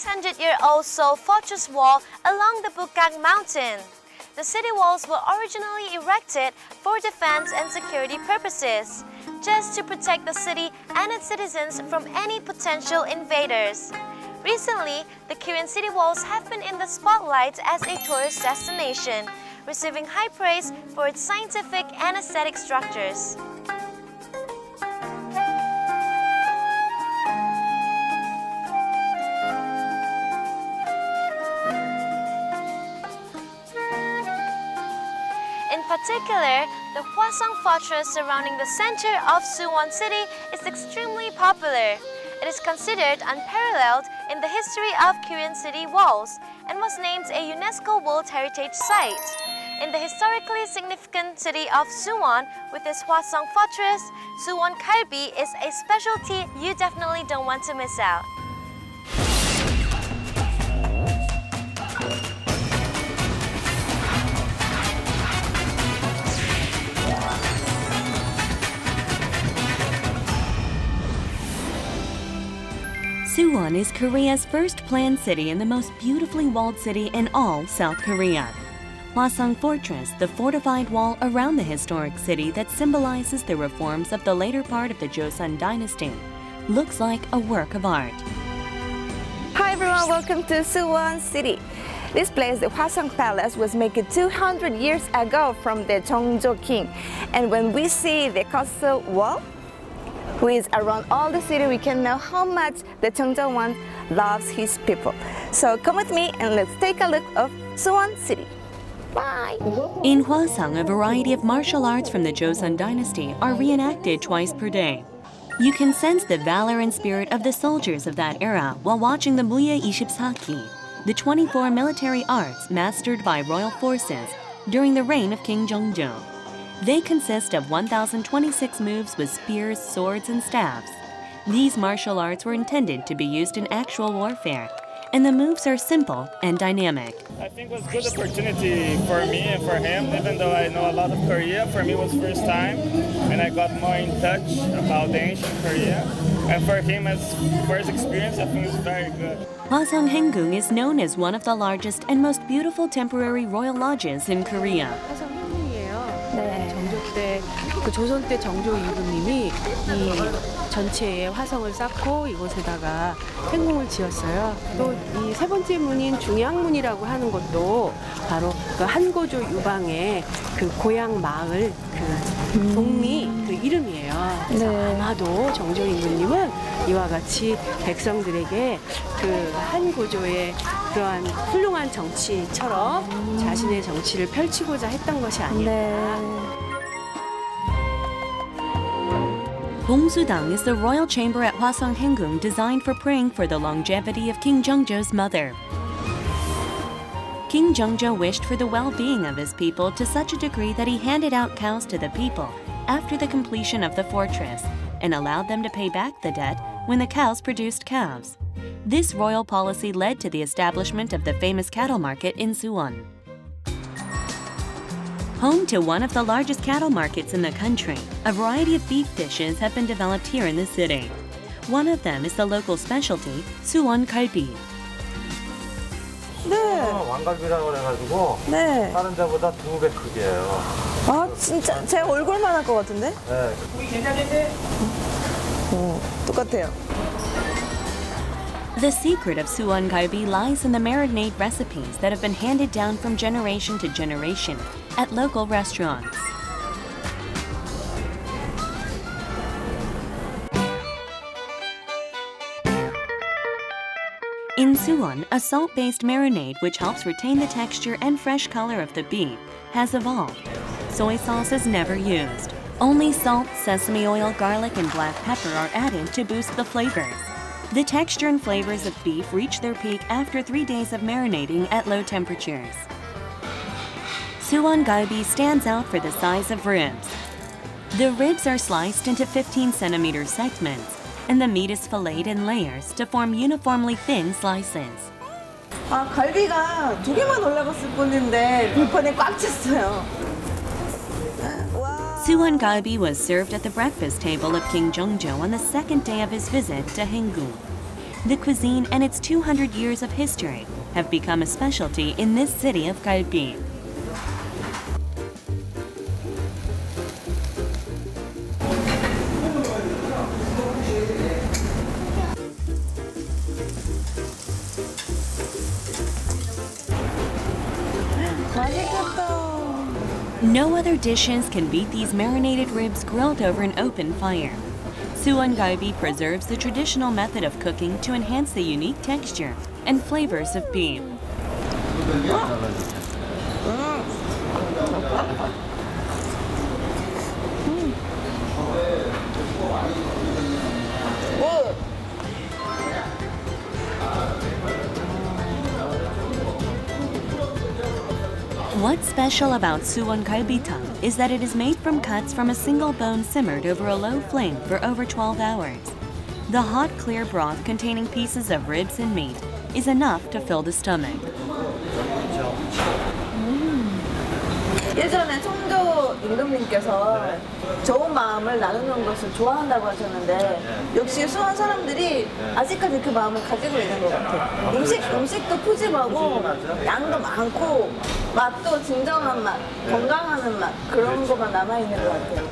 a 600-year-old Seoul fortress wall along the Bugak Mountain. The city walls were originally erected for defense and security purposes, just to protect the city and its citizens from any potential invaders. Recently, the Korean city walls have been in the spotlight as a tourist destination, receiving high praise for its scientific and aesthetic structures. Particular, the Hwasong Fortress surrounding the center of Suwon City is extremely popular. It is considered unparalleled in the history of Korean city walls and was named a UNESCO World Heritage Site. In the historically significant city of Suwon, with its Hwasong Fortress, Suwon Kalbi is a specialty you definitely don't want to miss out. Suwon is Korea's first planned city and the most beautifully walled city in all South Korea. Hwasong Fortress, the fortified wall around the historic city that symbolizes the reforms of the later part of the Joseon dynasty, looks like a work of art. Hi everyone, welcome to Suwon City. This place, the Hwasong Palace, was made 200 years ago from the Jeongjo King. And when we see the castle wall, is around all the city, we can know how much the Jeongjo one loves his people. So come with me and let's take a look of Suwon City. Bye! In Hwasong, a variety of martial arts from the Joseon dynasty are reenacted twice per day. You can sense the valor and spirit of the soldiers of that era while watching the Muye Ishipsagi, the 24 military arts mastered by royal forces during the reign of King Jeongjo. They consist of 1,026 moves with spears, swords, and staves. These martial arts were intended to be used in actual warfare, and the moves are simple and dynamic. I think it was a good opportunity for me and for him, even though I know a lot of Korea. For me, it was first time, and I got more in touch about the ancient Korea. And for him, as first experience, I think it's very good. Hwasong Haenggung is known as one of the largest and most beautiful temporary royal lodges in Korea. 행궁이에요. 네. 정조 때, 그 조선 때 정조 이브님이 이 전체에 화성을 쌓고 이곳에다가 행궁을 지었어요. 또 이 세 번째 문인 중양문이라고 하는 것도 바로 그 한고조 유방의 그 고향 마을 그 동리 그 이름이에요. 그래서 네. 아마도 정조 임금님은 이와 같이 백성들에게 그 한 고조의 그러한 훌륭한 정치처럼 자신의 정치를 펼치고자 했던 것이 아닐까. 네. Bongsudang is the royal chamber at Hwasong Hengung designed for praying for the longevity of King Jeongjo's mother. King Jeongjo wished for the well-being of his people to such a degree that he handed out cows to the people after the completion of the fortress and allowed them to pay back the debt when the cows produced calves. This royal policy led to the establishment of the famous cattle market in Suwon. Home to one of the largest cattle markets in the country, a variety of beef dishes have been developed here in the city. One of them is the local specialty, Suwon Kalbi. 네. 왕갈비라고 그래가지고 네. 다른 데보다 두 배 크기예요. 아, 진짜 제 얼굴만 할 것 같은데? 네. 오, 똑같아요. The secret of Suwon Galbi lies in the marinade recipes that have been handed down from generation to generation at local restaurants. In Suwon, a salt-based marinade which helps retain the texture and fresh color of the beef has evolved. Soy sauce is never used. Only salt, sesame oil, garlic, and black pepper are added to boost the flavors. The texture and flavors of beef reach their peak after three days of marinating at low temperatures. Suwon galbi stands out for the size of ribs. The ribs are sliced into 15 centimeter segments, and the meat is filleted in layers to form uniformly thin slices. 아, 갈비가 두 개만 올라갔을 뿐인데 불판에 꽉 찼어요. Suwon galbi was served at the breakfast table of King Jeongjo on the second day of his visit to Hengu. The cuisine and its 200 years of history have become a specialty in this city of Galbi. No other dishes can beat these marinated ribs grilled over an open fire. Suwon galbi preserves the traditional method of cooking to enhance the unique texture and flavors of beef. What's special about suwon galbitang is that it is made from cuts from a single bone simmered over a low flame for over 12 hours. The hot, clear broth containing pieces of ribs and meat is enough to fill the stomach. 예전에 청조 임금님께서 좋은 마음을 나누는 것을 좋아한다고 하셨는데 역시 수원 사람들이 아직까지 그 마음을 가지고 있는 것 같아요. 음식 음식도 푸짐하고 양도 많고 맛도 진정한 맛, 건강하는 맛 그런 거만 남아 있는 것 같아요.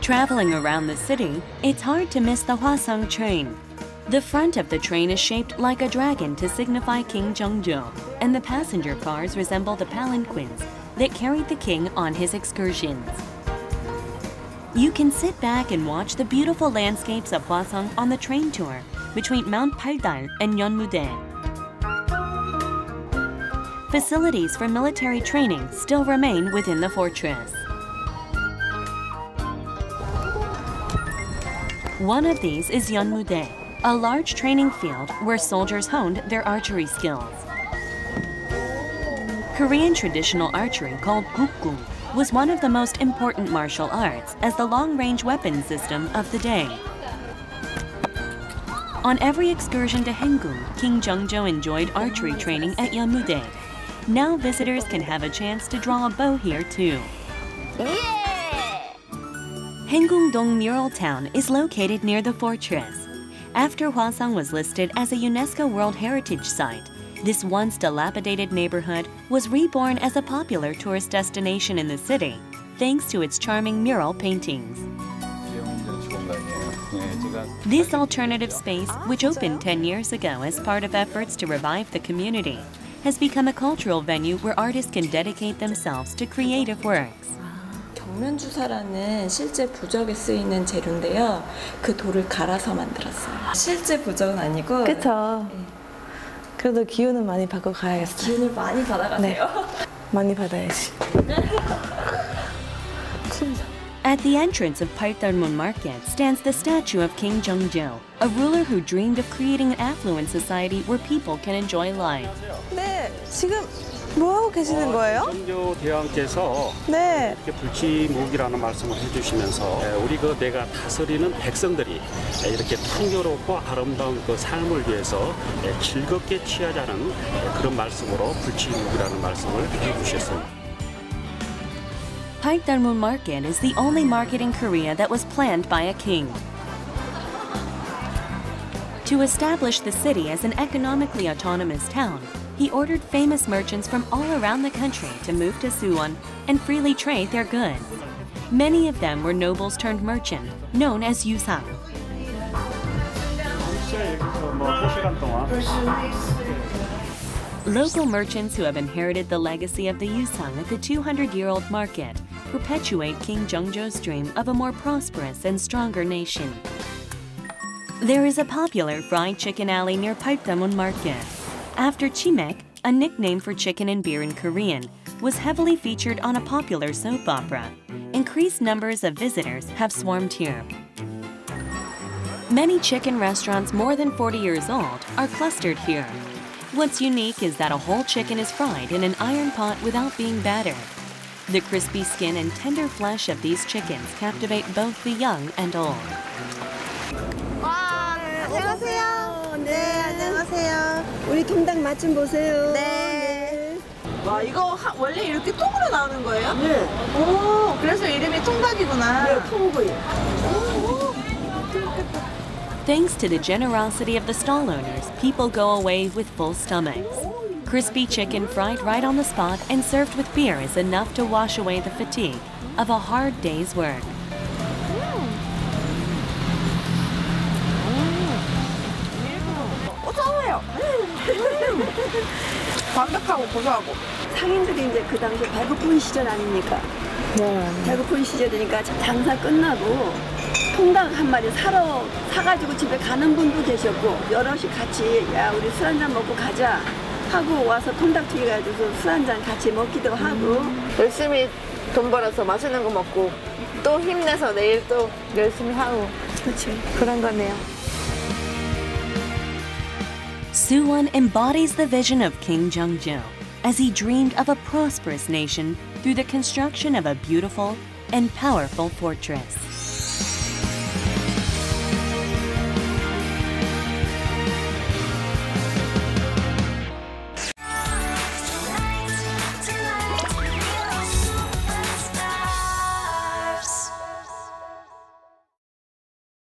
Traveling around the city, it's hard to miss the Hwasong train. The front of the train is shaped like a dragon to signify King Jeongjo, and the passenger cars resemble the palanquins that carried the king on his excursions. You can sit back and watch the beautiful landscapes of Hwasong on the train tour between Mount Paldal and Yeonmudae. Facilities for military training still remain within the fortress. One of these is Yeonmudae, a large training field where soldiers honed their archery skills. Korean traditional archery called gukgung was one of the most important martial arts as the long-range weapon system of the day. On every excursion to Haenggung, King Jeongjo enjoyed archery training at Yeonmudae. Now visitors can have a chance to draw a bow here too. Haenggung-dong Mural Town is located near the fortress. After Hwasong was listed as a UNESCO World Heritage Site, this once dilapidated neighborhood was reborn as a popular tourist destination in the city, thanks to its charming mural paintings. This alternative space, which opened 10 years ago as part of efforts to revive the community, has become a cultural venue where artists can dedicate themselves to creative works. 경면주사라는 실제 부적에 쓰이는 재료인데요. 그 돌을 갈아서 만들었어요. 실제 부적은 아니고 그쵸. 그래도 기운은 많이 받고 기운을 많이 받아가세요. 네. 많이 받아야지. At the entrance of Paldalmun Market stands the statue of King Jeongjo, a ruler who dreamed of creating an affluent society where people can enjoy life. 네, 지금 뭐 하고 계시는 거예요? 정조 대왕께서 네. 이렇게 불치목이라는 말씀을 해주시면서 에, 우리 그 내가 다스리는 백성들이 에, 이렇게 풍요롭고 아름다운 그 삶을 위해서 에, 즐겁게 취하자는 에, 그런 말씀으로 불치목이라는 말씀을 해주셨습니다. Paitharmun Market is the only market in Korea that was planned by a king. To establish the city as an economically autonomous town, he ordered famous merchants from all around the country to move to Suwon and freely trade their goods. Many of them were nobles turned merchant, known as Yusang. Local merchants who have inherited the legacy of the Yusang at the 200-year-old market perpetuate King Jeongjo's dream of a more prosperous and stronger nation. There is a popular fried chicken alley near Paldalmun Market. After chimek, a nickname for chicken and beer in Korean, was heavily featured on a popular soap opera. Increased numbers of visitors have swarmed here. Many chicken restaurants more than 40 years old are clustered here. What's unique is that a whole chicken is fried in an iron pot without being battered. The crispy skin and tender flesh of these chickens captivate both the young and old. 우리 통닭 맛 좀 보세요. 네. 와, 이거 하- 원래 이렇게 통으로 나오는 거예요? 네. 오, 그래서 이름이 통닭이구나. 네, 통구이. Thanks to the generosity of the stall owners, people go away with full stomachs. Crispy chicken fried right on the spot and served with beer is enough to wash away the fatigue of a hard day's work. 해요. 담백하고 고소하고. 상인들이 이제 그 당시에 배고픈 시절 아닙니까? 배고픈 시절이니까 장사 끝나고 통닭 한 마리 사러 사가지고 집에 가는 분도 계셨고 여럿이 같이 야 우리 술 한잔 먹고 가자 하고 와서 통닭 튀겨 가지고 술 한잔 같이 먹기도 하고 열심히 돈 벌어서 맛있는 거 먹고 또 힘내서 내일 또 열심히 하고 그렇죠. 그런 거네요. Suwon embodies the vision of King Jeongjo as he dreamed of a prosperous nation through the construction of a beautiful and powerful fortress.